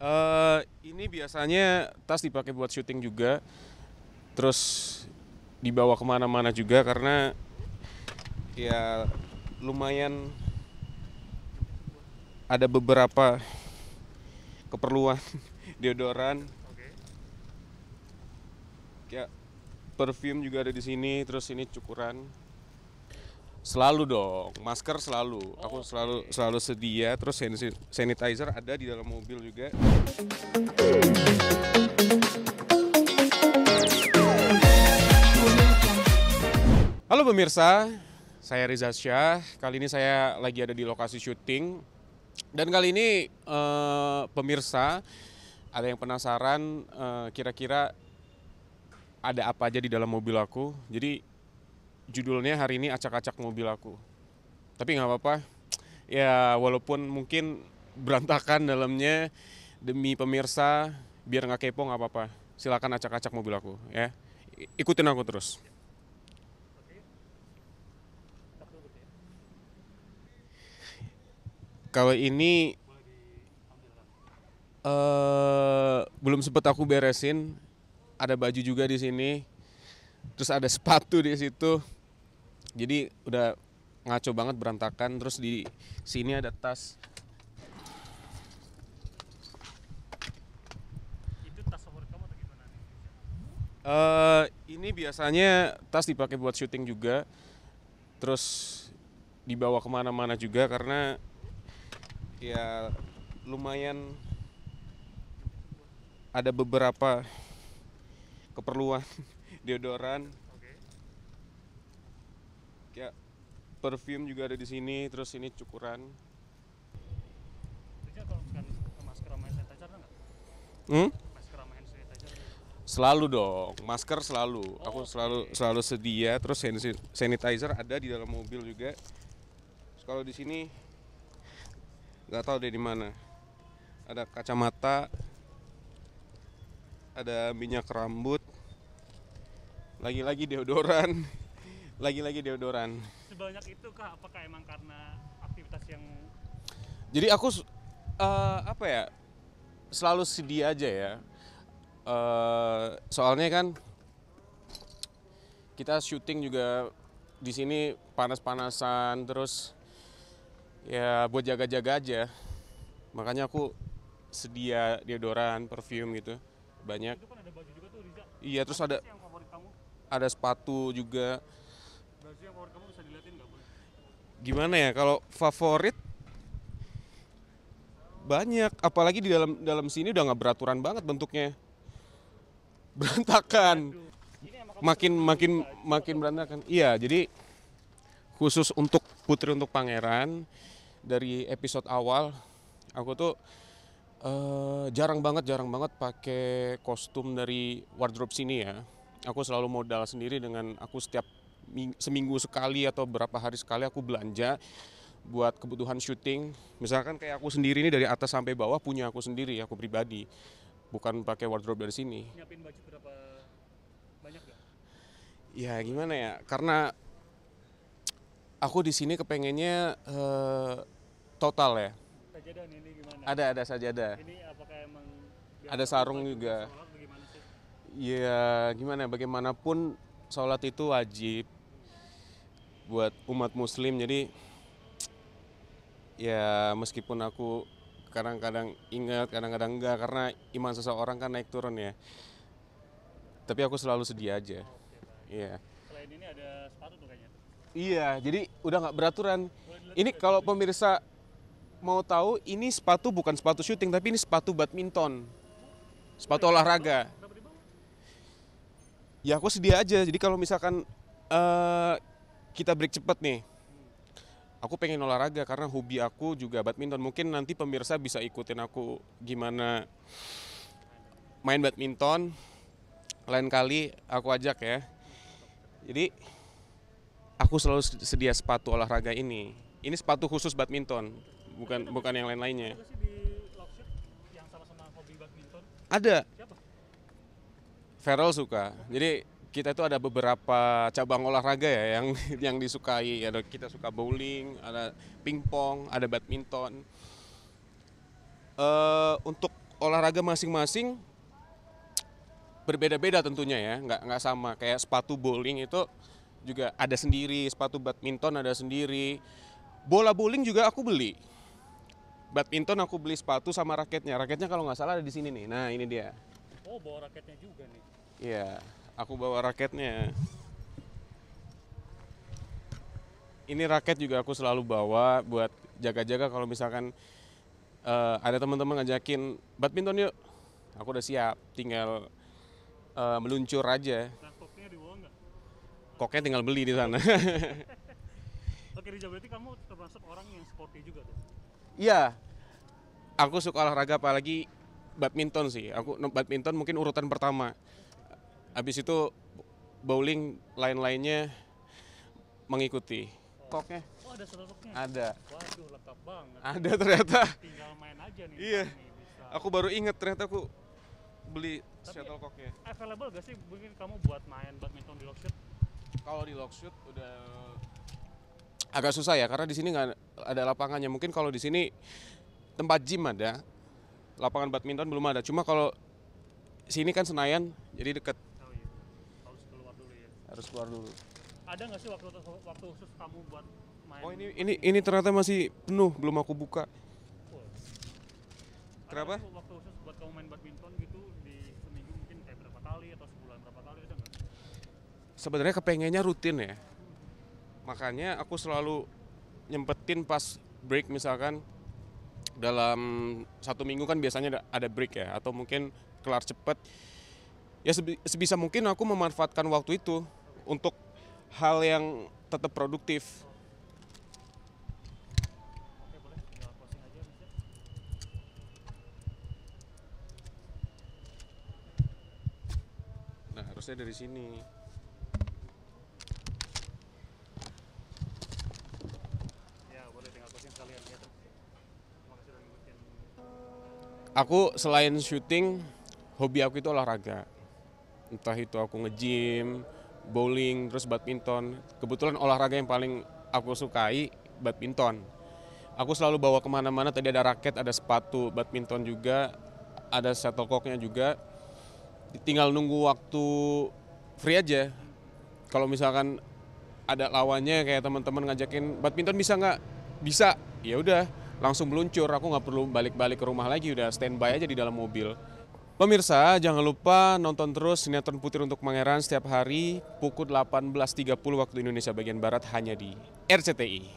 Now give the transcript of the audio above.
Eh, ini biasanya tas dipakai buat syuting juga, terus dibawa ke mana-mana juga karena ya lumayan ada beberapa keperluan deodoran, ya perfume juga ada di sini, terus ini cukuran. Selalu dong, masker selalu. Aku selalu selalu sedia. Terus sanitizer ada di dalam mobil juga. Halo pemirsa, saya Riza Syah. Kali ini saya lagi ada di lokasi syuting. Dan kali ini eh, pemirsa ada yang penasaran eh, kira-kira ada apa aja di dalam mobil aku. Jadi judulnya hari ini acak-acak mobil aku. Tapi nggak apa-apa. Ya walaupun mungkin berantakan dalamnya demi pemirsa biar nggak kepo nggak apa-apa. Silakan acak-acak mobil aku ya. Ikutin aku terus. Kalau ini eh belum sempet aku beresin. Ada baju juga di sini. Terus ada sepatu di situ. Jadi udah ngaco banget berantakan. Terus di sini ada tas. Itu tas favorit kamu atau gimana nih? eh ini biasanya tas dipakai buat syuting juga. Terus dibawa ke mana-mana juga karena ya lumayan ada beberapa keperluan deodoran. Kayak perfume juga ada di sini terus ini cukuran. Hmm? Selalu dong masker selalu. Aku selalu selalu sedia terus sanitizer ada di dalam mobil juga. Terus kalau di sini nggak tahu deh di mana. Ada kacamata ada minyak rambut lagi-lagi deodoran lagi-lagi deodoran Sebanyak itu kah? Apakah emang karena aktivitas yang Jadi aku eh, apa ya selalu sedia aja ya. Eh, soalnya kan kita syuting juga di sini panas-panasan terus ya buat jaga-jaga aja. Makanya aku sedia deodoran, perfume gitu banyak. itu kan ada baju juga tuh Riza. Iya terus ada ada sepatu juga. Gimana ya kalau favorit? Banyak apalagi di dalam dalam sini udah nggak beraturan banget bentuknya. Berantakan. Makin makin makin berantakan. Iya jadi khusus untuk putri untuk pangeran dari episode awal aku tuh eh, jarang banget jarang banget pakai kostum dari wardrobe sini ya. Aku selalu modal sendiri dengan aku setiap seminggu sekali atau berapa hari sekali aku belanja buat kebutuhan syuting misalkan kayak aku sendiri ini dari atas sampai bawah punya aku sendiri aku pribadi bukan pakai wardrobe dari sini Nyiapin baju berapa banyak gak? Ya gimana ya? Karena aku di sini kepengennya eh, total ya. Sajadah ini gimana? Ada ada sajadah. Ini apakah emang Ada sarung juga. Ya gimana? Bagaimanapun sholat itu wajib buat umat Muslim. Jadi ya meskipun aku kadang-kadang ingat, kadang-kadang enggak karena iman seseorang kan naik turun ya. Tapi aku selalu sedia aja. Iya. Selain ini ada sepatu tuh kayaknya. Iya, jadi udah nggak beraturan. Ini kalau pemirsa mau tahu, ini sepatu bukan sepatu syuting, tapi ini sepatu badminton. Sepatu olahraga. Ya aku sedia aja. Jadi kalau misalkan eh, kita break cepet nih, aku pengen olahraga karena hobi aku juga badminton. Mungkin nanti pemirsa bisa ikutin aku gimana main badminton. Lain kali aku ajak ya. Jadi aku selalu sedia sepatu olahraga ini. Ini sepatu khusus badminton, bukan bukan yang hobi badminton. Ada. Feral suka. Jadi kita itu ada beberapa cabang olahraga ya yang yang disukai. Ada kita suka bowling, ada pingpong, ada badminton. Eh untuk olahraga masing-masing berbeda-beda tentunya ya, nggak nggak sama. Kayak sepatu bowling itu juga ada sendiri, sepatu badminton ada sendiri. Bola bowling juga aku beli. Badminton aku beli sepatu sama raketnya. Raketnya kalau nggak salah ada di sini nih. Nah ini dia. Oh, bawa raketnya juga nih. Iya, aku bawa raketnya. Ini raket juga aku selalu bawa buat jaga-jaga kalau misalkan eh, ada teman-teman ngajakin badminton yuk. Aku udah siap, tinggal eh, meluncur aja. Nah, koknya dibawa nggak? Koknya tinggal beli di sana. Oke, Riza, berarti kamu termasuk orang yang sporty juga tuh? Iya, aku suka olahraga apalagi badminton sih. Aku badminton mungkin urutan pertama. Habis itu bowling lain-lainnya mengikuti. Koknya Oh, ada seletuknya? ada, Waduh, lengkap banget. ada ternyata. Tinggal main aja nih. Iya. ntar nih bisa. Aku baru inget ternyata aku beli Tapi- shuttlecocknya. Available gak sih mungkin kamu buat main badminton di Lockshoot? Kalau di Lockshoot udah agak susah ya karena di sini nggak ada lapangannya. Mungkin kalau di sini tempat gym ada, lapangan badminton belum ada. Cuma kalau sini kan Senayan jadi deket Oh iya, harus keluar dulu ya. harus keluar dulu. Ada nggak sih waktu waktu khusus kamu buat main? Oh ini ini ini ternyata masih penuh belum aku buka. Ada Kenapa? sih waktu khusus buat kamu main badminton gitu di seminggu mungkin kayak berapa kali atau sebulan berapa kali ada nggak? Sebenarnya kepengennya rutin ya. Makanya aku selalu nyempetin pas break misalkan dalam satu minggu kan biasanya ada- break ya atau mungkin kelar cepet. Ya sebi- sebisa mungkin aku memanfaatkan waktu itu untuk hal yang tetap produktif. Nah harusnya dari sini Ya boleh tinggal closing sekalian ya. Terima kasih udah ngikutin. Aku selain syuting hobi aku itu olahraga. Entah itu aku nge-gym bowling terus badminton. Kebetulan olahraga yang paling aku sukai badminton. Aku selalu bawa ke mana-mana. Tadi ada raket ada sepatu badminton juga ada shuttlecocknya juga. Tinggal nunggu waktu free aja. Kalau misalkan ada lawannya kayak teman-teman ngajakin badminton bisa nggak? Bisa. Ya udah langsung meluncur aku nggak perlu balik-balik ke rumah lagi udah standby aja di dalam mobil Pemirsa, jangan lupa nonton terus sinetron Putri untuk Pangeran setiap hari pukul 18.30 waktu Indonesia bagian Barat hanya di RCTI.